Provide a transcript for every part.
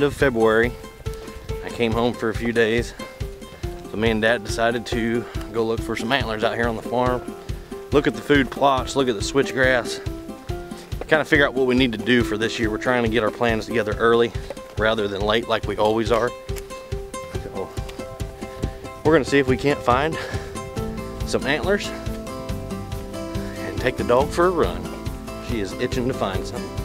end of February. I came home for a few days. So me and dad decided to go look for some antlers out here on the farm. Look at the food plots, look at the switchgrass. Kind of figure out what we need to do for this year. We're trying to get our plans together early rather than late like we always are. So we're gonna see if we can't find some antlers and take the dog for a run. She is itching to find some.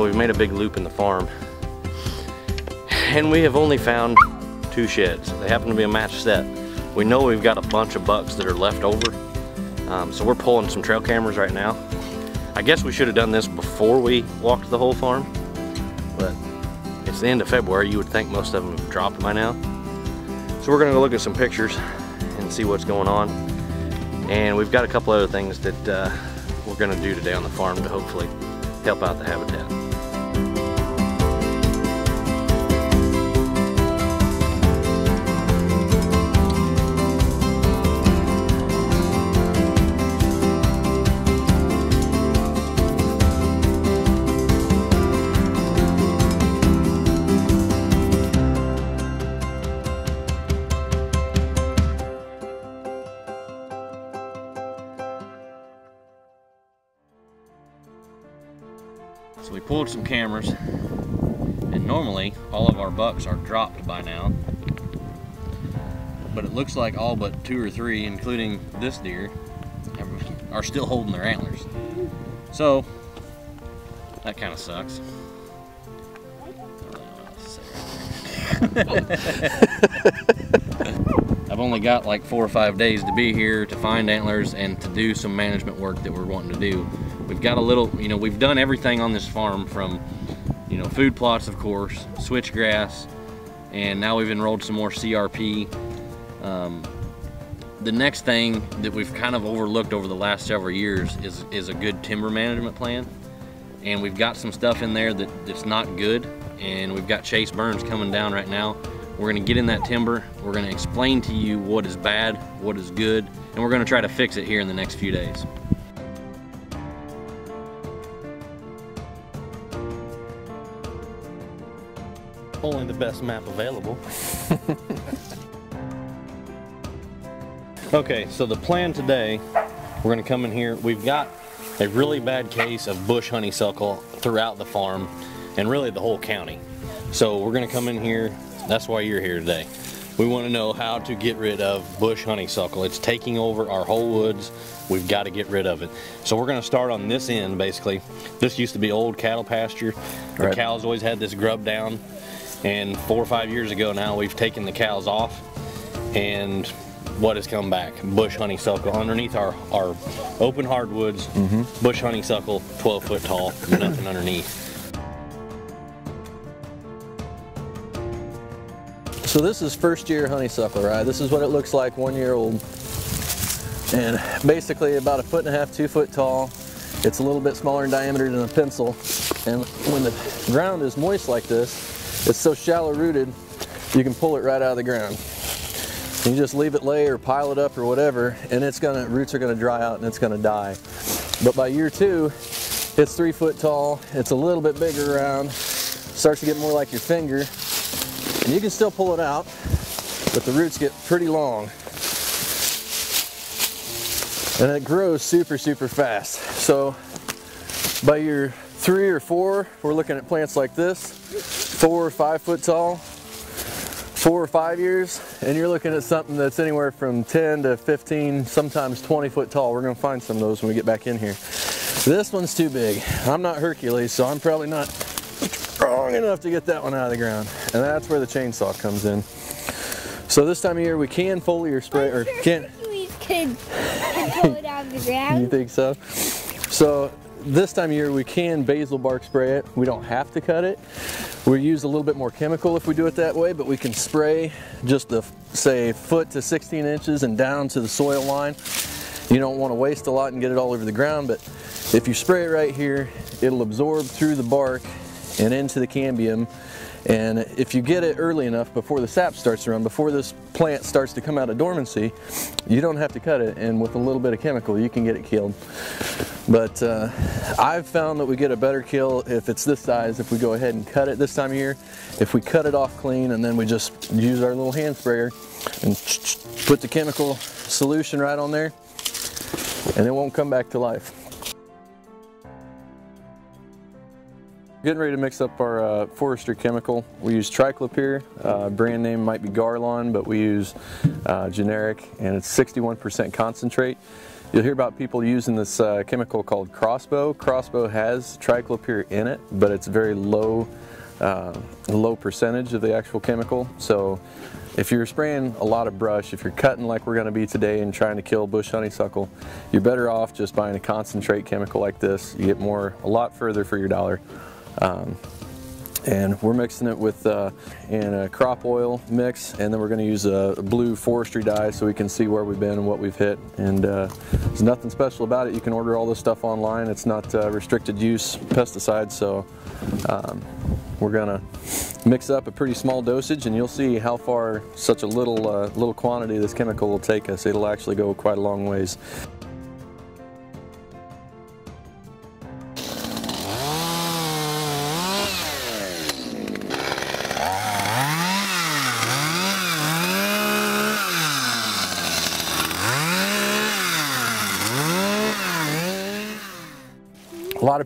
Well, we've made a big loop in the farm. And we have only found two sheds. They happen to be a match set. We know we've got a bunch of bucks that are left over. Um, so we're pulling some trail cameras right now. I guess we should have done this before we walked the whole farm. But it's the end of February. You would think most of them have dropped by now. So we're gonna go look at some pictures and see what's going on. And we've got a couple other things that uh, we're gonna do today on the farm to hopefully help out the habitat. Pulled some cameras, and normally all of our bucks are dropped by now. But it looks like all but two or three, including this deer, are still holding their antlers. So, that kind of sucks. I've only got like four or five days to be here to find antlers and to do some management work that we're wanting to do. We've got a little, you know, we've done everything on this farm from, you know, food plots, of course, switchgrass, and now we've enrolled some more CRP. Um, the next thing that we've kind of overlooked over the last several years is, is a good timber management plan. And we've got some stuff in there that, that's not good. And we've got Chase Burns coming down right now. We're gonna get in that timber. We're gonna explain to you what is bad, what is good, and we're gonna try to fix it here in the next few days. Only the best map available. okay, so the plan today, we're gonna come in here. We've got a really bad case of bush honeysuckle throughout the farm and really the whole county. So we're gonna come in here, that's why you're here today. We wanna know how to get rid of bush honeysuckle. It's taking over our whole woods. We've gotta get rid of it. So we're gonna start on this end, basically. This used to be old cattle pasture. The Right. cows always had this grub down. And four or five years ago now, we've taken the cows off and what has come back? Bush honeysuckle underneath our, our open hardwoods, mm-hmm. bush honeysuckle, 12 foot tall, nothing underneath. So this is first year honeysuckle, right? This is what it looks like one year old. And basically about a foot and a half, two foot tall. It's a little bit smaller in diameter than a pencil. And when the ground is moist like this, it's so shallow rooted, you can pull it right out of the ground. You just leave it lay or pile it up or whatever, and it's gonna, roots are gonna dry out and it's gonna die. But by year two, it's three foot tall, it's a little bit bigger around, starts to get more like your finger, and you can still pull it out, but the roots get pretty long. And it grows super, super fast. So by year three or four, we're looking at plants like this, four or five foot tall, four or five years, and you're looking at something that's anywhere from 10 to 15, sometimes 20 foot tall. We're gonna find some of those when we get back in here. This one's too big. I'm not Hercules, so I'm probably not strong enough to get that one out of the ground. And that's where the chainsaw comes in. So this time of year we can foliar spray, or sure can't, Hercules could, could pull it out of the You think so? So this time of year we can basal bark spray it. We don't have to cut it. We use a little bit more chemical if we do it that way, but we can spray just a say foot to 16 inches and down to the soil line. You don't want to waste a lot and get it all over the ground, but if you spray it right here, it'll absorb through the bark and into the cambium. And if you get it early enough before the sap starts to run, before this plant starts to come out of dormancy, you don't have to cut it. And with a little bit of chemical, you can get it killed. But uh, I've found that we get a better kill if it's this size, if we go ahead and cut it this time of year. If we cut it off clean and then we just use our little hand sprayer and put the chemical solution right on there, and it won't come back to life. Getting ready to mix up our uh, forestry chemical. We use triclopyr, uh, brand name might be Garlon, but we use uh, generic and it's 61% concentrate. You'll hear about people using this uh, chemical called Crossbow. Crossbow has triclopyr in it, but it's very low, uh, low percentage of the actual chemical. So if you're spraying a lot of brush, if you're cutting like we're gonna be today and trying to kill bush honeysuckle, you're better off just buying a concentrate chemical like this. You get more, a lot further for your dollar. Um, and we're mixing it with uh, in a crop oil mix and then we're going to use a blue forestry dye so we can see where we've been and what we've hit. And uh, there's nothing special about it. You can order all this stuff online. It's not uh, restricted use pesticides so um, we're gonna mix up a pretty small dosage and you'll see how far such a little uh, little quantity of this chemical will take us. It'll actually go quite a long ways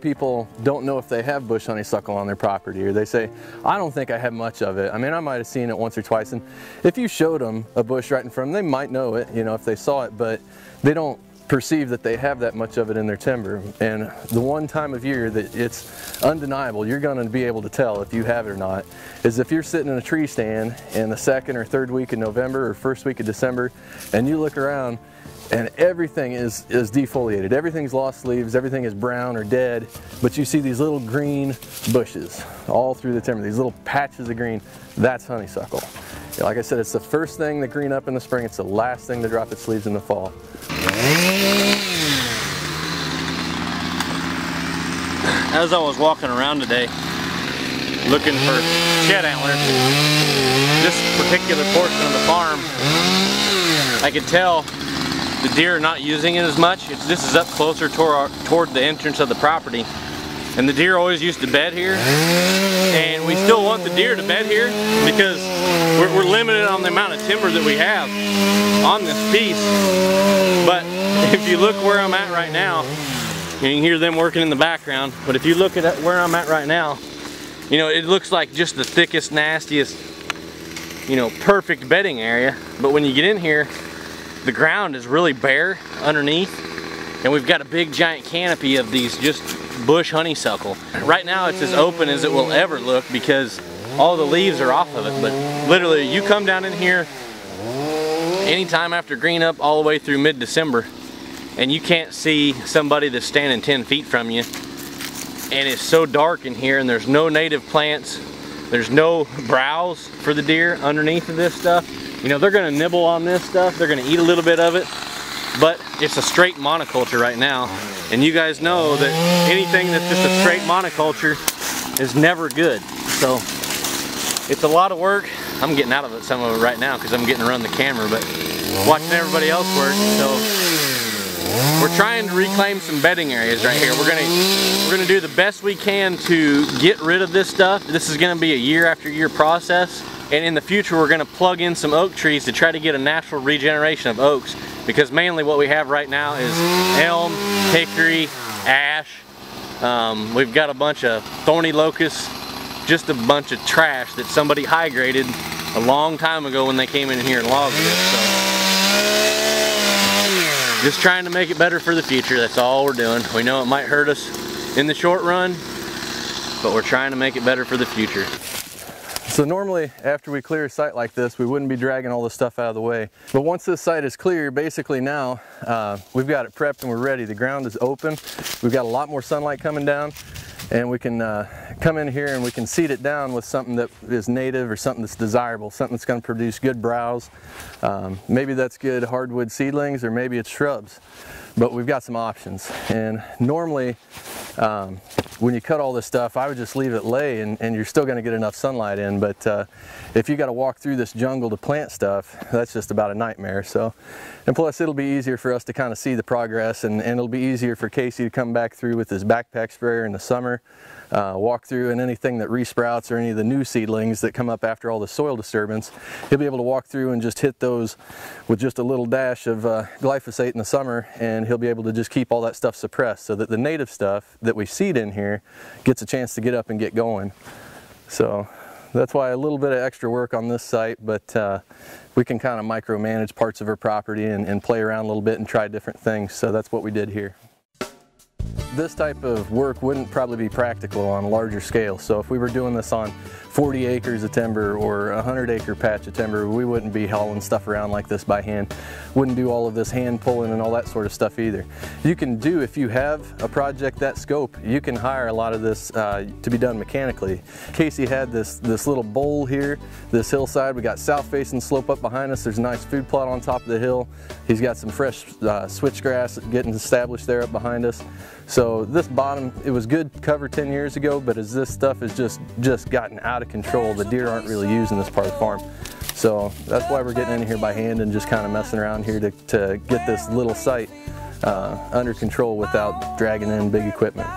people don't know if they have bush honeysuckle on their property or they say, I don't think I have much of it. I mean, I might have seen it once or twice and if you showed them a bush right in front of them, they might know it, you know, if they saw it, but they don't perceive that they have that much of it in their timber. And the one time of year that it's undeniable, you're gonna be able to tell if you have it or not, is if you're sitting in a tree stand in the second or third week of November or first week of December and you look around and everything is, is defoliated. Everything's lost leaves, everything is brown or dead, but you see these little green bushes all through the timber, these little patches of green, that's honeysuckle. Like I said, it's the first thing to green up in the spring, it's the last thing to drop its leaves in the fall. As I was walking around today, looking for shed antlers, this particular portion of the farm, I could tell the deer are not using it as much. It's, this is up closer toward, toward the entrance of the property. And the deer always used to bed here. And we still want the deer to bed here because we're, we're limited on the amount of timber that we have on this piece. But if you look where I'm at right now, you can hear them working in the background. But if you look at where I'm at right now, you know, it looks like just the thickest, nastiest, you know, perfect bedding area. But when you get in here, the ground is really bare underneath and we've got a big giant canopy of these just bush honeysuckle. Right now it's as open as it will ever look because all the leaves are off of it but literally you come down in here anytime after green up all the way through mid-December and you can't see somebody that's standing 10 feet from you and it's so dark in here and there's no native plants there's no browse for the deer underneath of this stuff you know, they're gonna nibble on this stuff, they're gonna eat a little bit of it, but it's a straight monoculture right now. And you guys know that anything that's just a straight monoculture is never good. So it's a lot of work. I'm getting out of it, some of it right now because I'm getting to run the camera, but watching everybody else work. So we're trying to reclaim some bedding areas right here. We're gonna we're gonna do the best we can to get rid of this stuff. This is gonna be a year after year process. And in the future, we're gonna plug in some oak trees to try to get a natural regeneration of oaks because mainly what we have right now is elm, hickory, ash. Um, we've got a bunch of thorny locusts, just a bunch of trash that somebody high graded a long time ago when they came in here and logged it. So just trying to make it better for the future. That's all we're doing. We know it might hurt us in the short run, but we're trying to make it better for the future. So normally after we clear a site like this, we wouldn't be dragging all this stuff out of the way. But once this site is clear, basically now uh, we've got it prepped and we're ready. The ground is open. We've got a lot more sunlight coming down and we can uh, come in here and we can seed it down with something that is native or something that's desirable, something that's going to produce good browse. Um, maybe that's good hardwood seedlings or maybe it's shrubs, but we've got some options. And normally um, when you cut all this stuff, I would just leave it lay and, and you're still going to get enough sunlight in. But uh, if you got to walk through this jungle to plant stuff, that's just about a nightmare. So, and plus it'll be easier for us to kind of see the progress and, and it'll be easier for Casey to come back through with his backpack sprayer in the summer uh, walk through and anything that resprouts or any of the new seedlings that come up after all the soil disturbance, he'll be able to walk through and just hit those with just a little dash of uh, glyphosate in the summer and he'll be able to just keep all that stuff suppressed so that the native stuff that we seed in here gets a chance to get up and get going. So that's why a little bit of extra work on this site, but uh, we can kind of micromanage parts of our property and, and play around a little bit and try different things. So that's what we did here. This type of work wouldn't probably be practical on a larger scale. So if we were doing this on 40 acres of timber or a 100 acre patch of timber, we wouldn't be hauling stuff around like this by hand. Wouldn't do all of this hand pulling and all that sort of stuff either. You can do, if you have a project that scope, you can hire a lot of this uh, to be done mechanically. Casey had this, this little bowl here, this hillside. We got south facing slope up behind us. There's a nice food plot on top of the hill. He's got some fresh uh, switchgrass getting established there up behind us. So this bottom, it was good cover 10 years ago, but as this stuff has just, just gotten out of control, the deer aren't really using this part of the farm. So that's why we're getting in here by hand and just kind of messing around here to, to get this little site uh, under control without dragging in big equipment.